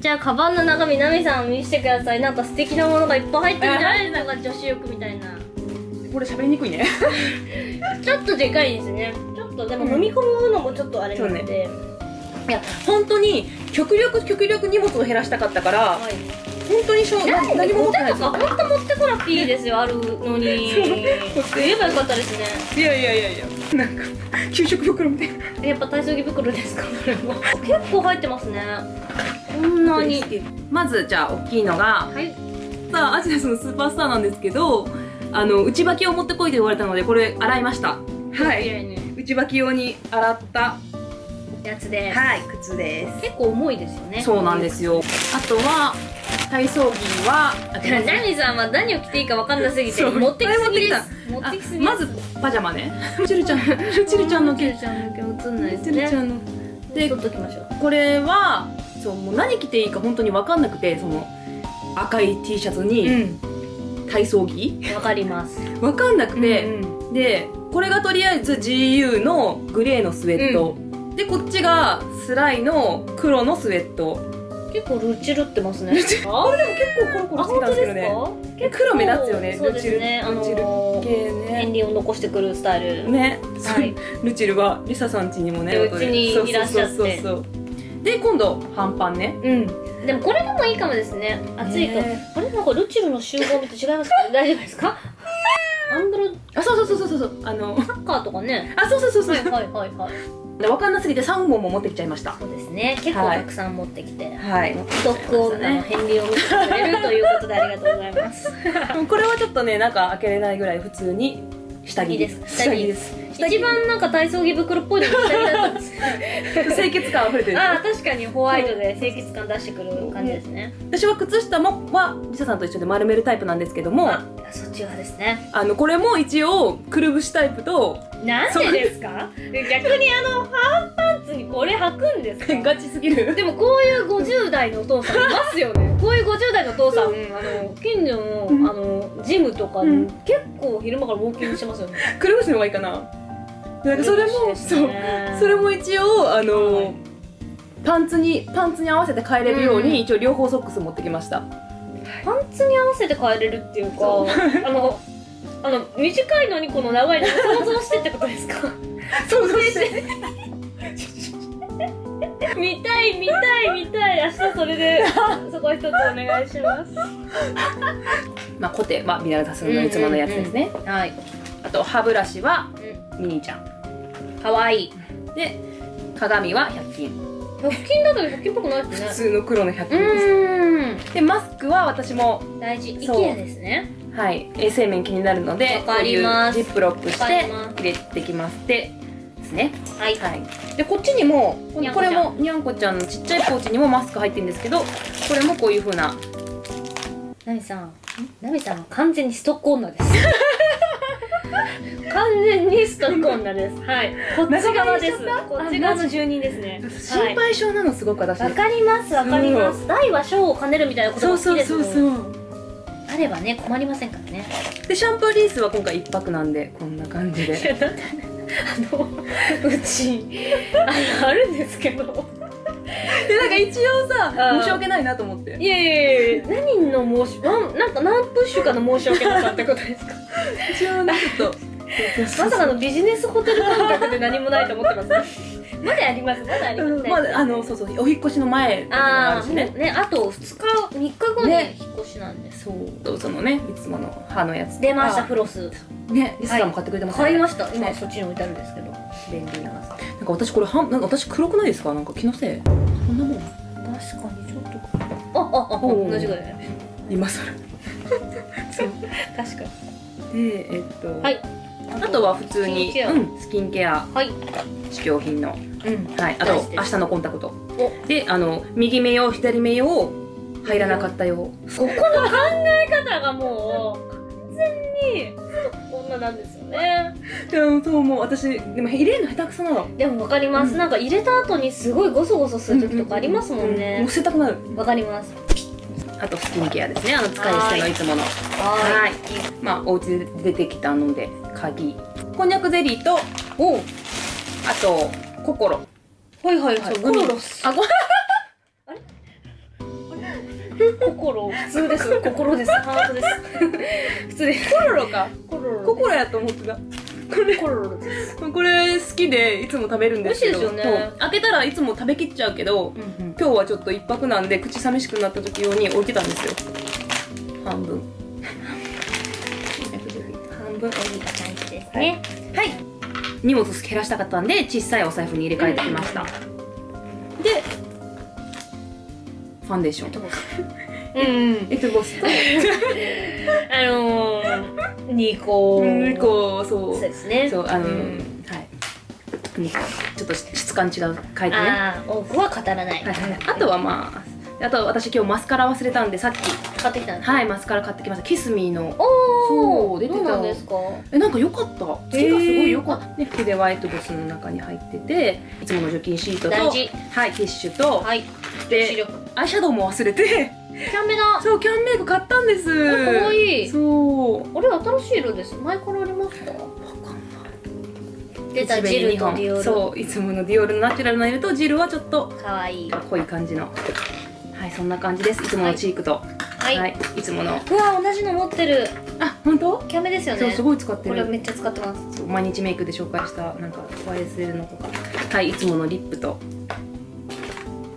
じゃあカバンの中身ナミさん見せてください。なんか素敵なものがいっぱい入ってるんじゃない？ですか女子力みたいな。これ喋りにくいね。ちょっとでかいですね。ちょっとでも飲み込むのもちょっとあれなので、いや本当に極力極力荷物を減らしたかったからはい本当にしょうな何も持ってないですあ本当持ってこなくていいですよあるのに。言えばよかったですね。いやいやいやいやなんか給食袋みたいな。やっぱ体操着袋ですかこれは。結構入ってますね。こんなに。まずじゃあ大きいのがはい。さあアジナスのスーパースターなんですけどあの内履きを持ってこいと言われたのでこれ洗いました。は綺い。内履き用に洗った。やつです、はい靴で結構重いですよね。そうなんですよ。あとは体操着はあナミさんは何を着ていいか分かんなすぎて持ってきすぎです。持ってきすぎあまずパジャマね。ルチルちゃんルチルちゃんの毛。ルチルちゃんの毛。映んないですルチルちゃねんので取っときましょう。これはそうもう何着ていいか本当に分かんなくてその赤い T シャツにん。体操着。わかります。分かんなくて、うんでこれがとりあえず GU のグレーのスウェット、でこっちがスライの黒のスウェット結構ルチルってますね。あこれでも結構コロコロあ好きなんですけどね。か？結構黒目立つよねそうですね。あルチルの系ーね。片鱗を残してくるスタイル。ね、はい。ルチルはリサさん家にもねでうちにいらっしゃって。で今度半パンね。うん。でもこれでもいいかもですね。暑いか。ら、ね。あれなんかルチルの集合見て違いますか？大丈夫ですか？アンブロあそうそうそうそうそう。あのサッカーとかね。あそうそうそうそう、はいはいはいはい。で分かんなすぎて3本も持ってきちゃいました。そうですね。結構たくさん持ってきて、はい。ストックオーナーの片鱗を見せてくれるということでありがとうございます。これはちょっとね中開けれないぐらい普通に下着です。下着です一番なんか体操着袋っぽいのが下着だったんです清潔感溢れてるああ確かにホワイトで清潔感出してくる感じですね。私は靴下もはリサさんと一緒で丸めるタイプなんですけどもあそっち側ですね。あのこれも一応くるぶしタイプとなんでですか？逆にあのハーフパンツにこれ履くんですか？ガチすぎる。でもこういう50代のお父さんいますよね。こういう50代のお父さんあの近所のあのジムとかでうん。結構昼間からウォーキングしてますよね。くるぶしの方がいいかななんかそれもそう。それも一応あの、はい。パンツにパンツに合わせて変えれるよううんに、一応両方ソックス持ってきました。パンツに合わせて変えれるっていうかあのあの短いのにこの長いの想像してってことですか？そうそう。し て見たい見たい見たい。明日それで そこ一つお願いします。まあコテはビナルタスのいつものやつですね、はい、あと歯ブラシはうミニーちゃんん、かわい。いで鏡は100均。100均だけど100均っぽくないですね。普通の黒の100う均です、でマスクは私も大事。そう。IKEA ですね。はい。衛生面気になるのでわかります。こういうジップロックして入れてきます。でですね。はい。はい。でこっちにもこれもにゃんこちゃんのちっちゃいポーチにもマスク入ってるんですけどこれもこういう風な。ナミさんナミさんは完全にストック女です 完全にストック女です。はい。こっち側です。中こっち側の住人ですね。心配性なのすごく私、わかりますわかります。大は小を兼ねるみたいなことそうが好きですそうそうそうあればね困りませんからね。でシャンプーリースは今回一泊なんでこんな感じで。あのうちあるんですけどでなんか一応さ申し訳ないなと思って。いやいやいや何の申しなんなんか何プッシュかの申し訳なさってことですか？一応ねちょっと。まさかのビジネスホテル感覚で何もないと思ってますまだあります。まだあります、まだあのそうそうお引っ越しの前とかもあるしね。ねあと2日3日後にね。引っ越しなんで、そう。そのねいつもの歯のやつ出ましたフロス。ねリスさんも買ってくれてます買いました。今ね。そっちに置いてあるんですけど便利ななんか私これはんなんか私黒くないですか？なんか気のせい？そんなもん。確かにちょっと。あああ同じぐらいね。今更。そう確かでえっと、はい。あとは普通にスキンケア。うん、スキンケア。はい。試供品の。うん。はい。あと明日のコンタクト。お。であの右目用左目用入らなかったよそこの考え方がもう完全に女なんですよね。でもそうもう。私でも入れるの下手くそなの。でもわかります、うん。なんか入れた後にすごいゴソゴソする時とかありますもんうね。もう捨てたくなる。わ、かります。あとスキンケアですね。あの使い捨てのいつもの。ははい。まあお家で出てきたので鍵。こんにゃくゼリーとおあとココロ。ほはいはいはい。そうグミ。コロロスあご心普通です。心です。ハートです。普通です。コロロか。コロロ。心やと思ってた。これコロロですこれ好きでいつも食べるんですけど。美味しいですよね。開けたらいつも食べきっちゃうけどうんうん。今日はちょっと一泊なんで口寂しくなった時用に置いてたんですよ。半分。半分おいい感じですね。はい。荷物減らしたかったんで小さいお財布に入れ替えてきました、でファンデーション。うんエトボスとあのー、ニコうんこうそうそうですねそうあの、んはい2個ちょっと質感違う変えてねああ多くは語らない、はいはいはいあとはまああと私今日マスカラ忘れたんでさっき買ってきたんですはいマスカラ買ってきましたキスミーのおおそう出てたんですか？えなんか良かった。付きがすごい良かった、ね筆ワイトボスの中に入ってていつもの除菌シートとはいティッシュと、はい。視で力。アイシャドウも忘れて。キャンメだ。そうキャンメイク買ったんです。あかわいい。そう。あれ新しい色です。前からありますか？出たジルとディオール。そういつものディオールのナチュラルな色とジルはちょっとかわいい。濃い感じの。はいそんな感じです。いつものチークと。はい、い、い。つもの。うわ同じの持ってる。あ本当？キャメですよね。そうすごい使ってる。これめっちゃ使ってます。毎日メイクで紹介したなんか YSL のとか。はい。いつものリップと。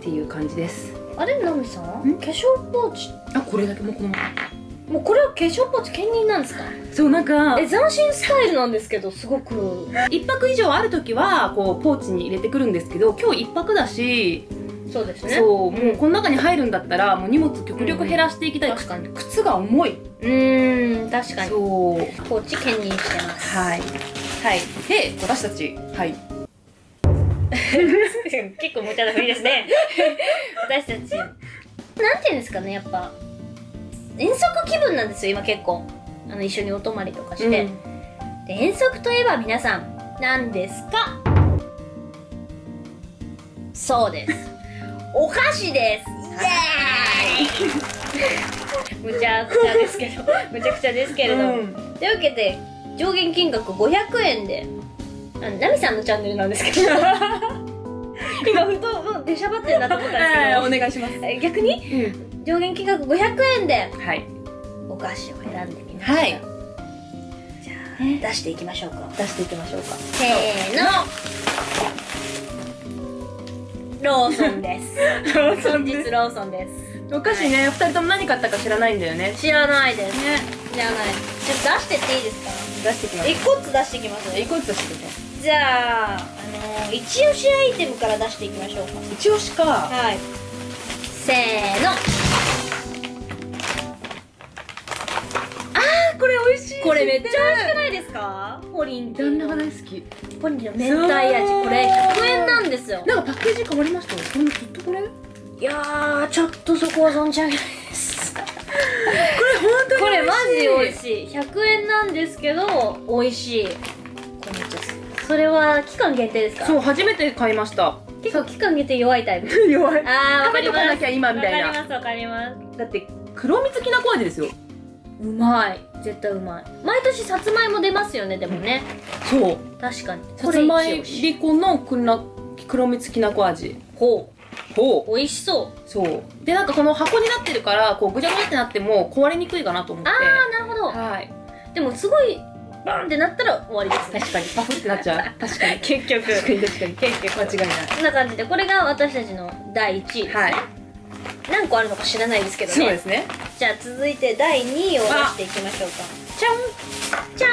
っていう感じです。あれナミさん？ん？化粧ポーチ？あこれだけもうこの。ままもうこれは化粧ポーチ兼任なんですか？そうなんかえ斬新スタイルなんですけどすごく。一泊以上ある時はこうポーチに入れてくるんですけど今日一泊だしそうですね。そうもうこの中に入るんだったらもう荷物極力減らしていきたい、確かに。靴が重い。うーん確かに。そう。ポーチ兼任してます。はい。はい。で私たち。はい。結構無茶なふりですね。私たち。なんていうんですかねやっぱ。遠足気分なんですよ今結構。あの一緒にお泊まりとかして、で遠足といえば皆さん何ですか？そうですお菓子です。イエーイ。むちゃくちゃですけど。むちゃくちゃですけれど。も、うん。というわけで上限金額500円で。ナミさんのチャンネルなんですけど。今ふと出しゃばってるなと思ったんですけど、お願いします。え逆にうん。上限金額500円ではい。お菓子を選んでみました、はい。じゃあ出していきましょうか。出していきましょうか。せーのローソンです。ローソンでローソンです。お菓子ね、二人とも何買ったか知らないんだよね。知らないです。知らない。ちょっと出してっていいですか？出してきます一個ずつ出していきます。一個ずつ出してくださじゃあ、あの一押しアイテムから出していきましょうか。い一押しか。はい。せーの。これ美味しい。これめっちゃ美味しくないですか？ポリン。旦那がの。大好き。ポリンの明太味。これ100円なんですよ。なんかパッケージ変わりましたこれずっとこれ？こいやーちょっとそこは存じ上げないです。れ本当にこれマジ美味ししい100円なんですけど美味しい。これめっちゃ好きそれは期間限定ですか？そう初めて買いました。結構期間限定弱いタイプ。弱い。あーわかります。食べとかなきゃ今みたいな。わかりますわかります。だって黒蜜きなこ味ですよ。うまい絶対うまい。毎年さつまいも出ますよねでもね。そう。確かに。さつまいりこのくな黒蜜きなこ味。ほほう。美味しそう。うそう。でなんかこの箱になってるからこうぐちゃぐちゃってなっても壊れにくいかなと思って。ああなるほど。はい。でもすごいバンってなったら終わりですね。確かに。パフってなっちゃう。確かに。結局。確かに確かに。結局。間違いない。こんな感じでこれが私たちの第1位ですね、はい。何個あるのか知らないですけどね。そうですねじゃあ続いて第2位を出していきましょうか。じゃんじゃ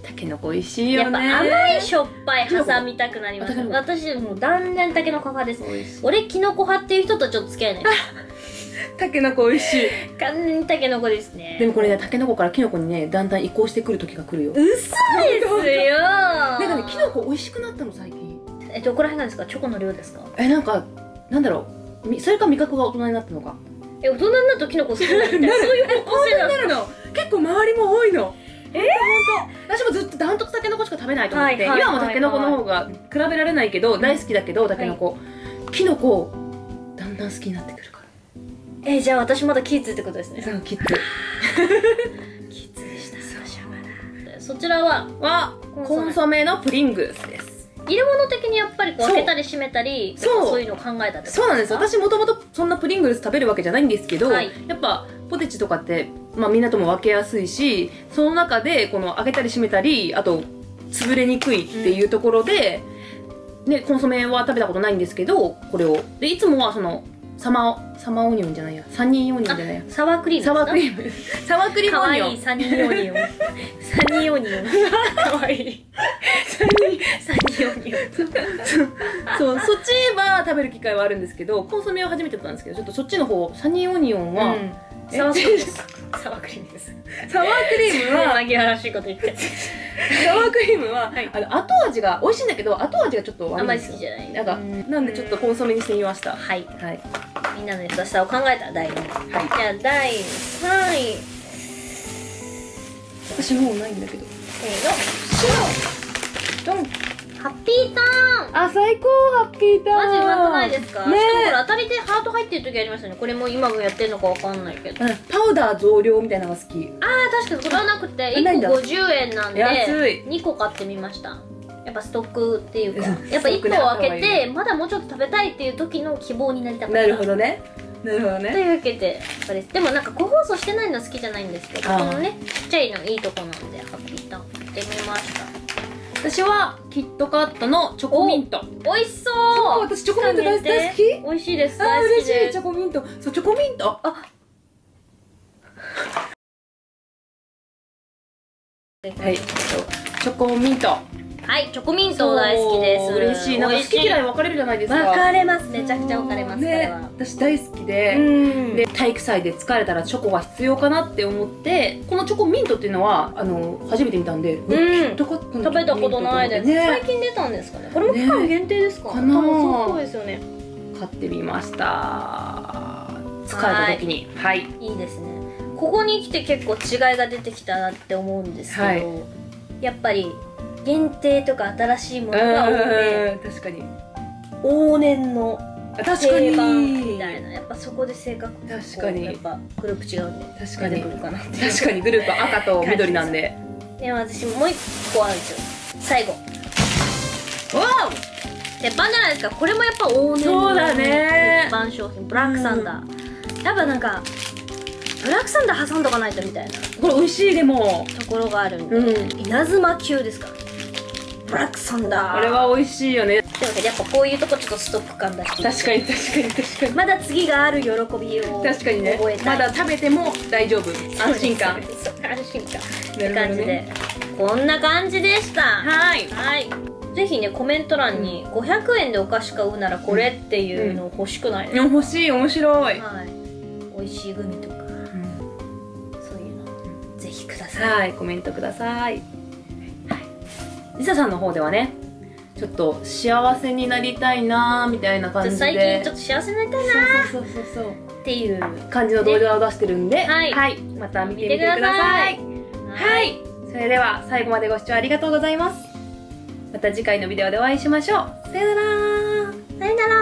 たけのこ美味しいんやよね。っぱ甘いしょっぱい挟みたくなります。私もう断然たけのこ派です。俺キノコ派っていう人とちょっと付き合えない。たけのこ美味しい。完全にたけのこですね。でもこれねたけのこからきのこにねだんだん移行してくる時が来るよ。嘘ですよ。なんかねきのこ美味しくなったの最近。えどこら辺なんですか？チョコの量ですか？えなんかなんだろう。みそれか味覚が大人になったのかえ 大人になるとキノコ少ないみたいなそういう方向性なの。結構周りも多いの。えー、本当私もずっとダントツたけのこしか食べないと思って、はいはいはい今もたけのこの方が比べられないけど、大好きだけどたけのこ、きのこだんだん好きになってくるかえじゃあ私まだキッズってことですね。らそうキッズ。キッズでした。そちらは？はコンソメ。のプリング入れ物的にやっぱりこう開けたり閉めたりそう。そういうのを考えたってそうなんです。私もともとそんなプリングルス食べるわけじゃないんですけど、はい。やっぱポテチとかって、まあ、みんなとも分けやすいしその中でこの開けたり閉めたりあと潰れにくいっていうところで、ね、コンソメは食べたことないんですけどこれを。でいつもはそのサマサマーオニオンじゃないや。サニーオニオンじゃないや。サワークリームサワークリーーム。サワークリームかわ オニオン。いいサニーオニオン。サニーオニオン。かわいい。サニーオニオン。そうそっちは食べる機会はあるんですけどコンソメは初めてだったんですけどちょっとそっちの方サニーオニオンは、うん。えサワークリームです。サワークリームです。サワークリームは 紛らわしいこと言ってサワークリームは、はい。あの後味が美味しいんだけど後味がちょっと悪いあんまり好きじゃないなんかうん。なんでちょっとコンソメにしてみました。はい。はい。みんなの優しさを考えた第2位はい。じゃあ第3位。私もうないんだけど。せーの。ドンハッピーターン。あ最高ハッピーターン。マジうまくないですか、ねしかもこれ当たりでハート入ってる時ありますよね。これも今もやってるのかわかんないけど。うん。パウダー増量みたいなのが好き。ああ確かにこれはなくて。1ないんだ。個50円なんで安い。2個買ってみました。やっぱストックっていうか。うん。やっぱ1ストックね個を開けてまだもうちょっと食べたいっていう時の希望になりたかったなるほどね。なるほどとねいうわけでこれでもなんか個包装してないの好きじゃないんですけどこのねちっちゃいのいいとこなんでハッピーターン買ってみました私はキットカットのチョコミント。美味しそう。そう私チョコミント大大好き。美味しいです。あ嬉しいチョコミント。そうチョコミント？あはい。チョコミントはいチョコミント大好きです。嬉しい。なんか好き嫌い分分かれるじゃないですか。かれますめちゃくちゃ分かれますねは私大好きで、うん。で体育祭で疲れたらチョコが必要かなって思ってこのチョコミントっていうのはあの初めて見たんで、ん。キットカットの食べたことないです、ね。最近出たんですかね。これも期間限定ですか,、かな。そうですよね。買ってみました。疲れた時に。はい。いいですね。ここに来て結構違いが出てきたなって思うんですけど、はい。やっぱり限定とか新しいものが多めうん確かに。往年の定に。番みたいな。やっぱそこで性格が確かに。やっぱグループ違うんで確かに。出てくるかな確かにグループ赤と緑なんで。で私もう一個あるんですよ。最後。わ鉄板じゃないですかこれもやっぱ往年の鉄板商品。ブラックサンダー、やっぱなんかブラックサンダー挟んどかないとみたいな。おこれ美味しいでも。ところがあるんで、うん。稲妻級ですからブラックサンダー。これは美味しいよね。でやっぱこういうとこちょっとストック感出し。て確かに確かに確かに。まだ次がある喜びを確かにね。覚えたい。まだ食べても大丈夫。安心感。安心感。って感じで、ねこんな感じでした。はい。はい。ぜひねコメント欄に500円でお菓子買うならこれっていうの欲しくない？ですか、欲しい面白い、はい。美味しいグミとか。そういうの。ぜひください。はいコメントくださいリサさんの方ではねちょっと幸せになりたいなーみたいな感じで。最近ちょっと幸せになりたいなそうそうそうそう。っていう感じの動画を出してるんで、はい。また見てみてください。はい、それでは最後までご視聴ありがとうございます。また次回のビデオでお会いしましょう。さよならさよなら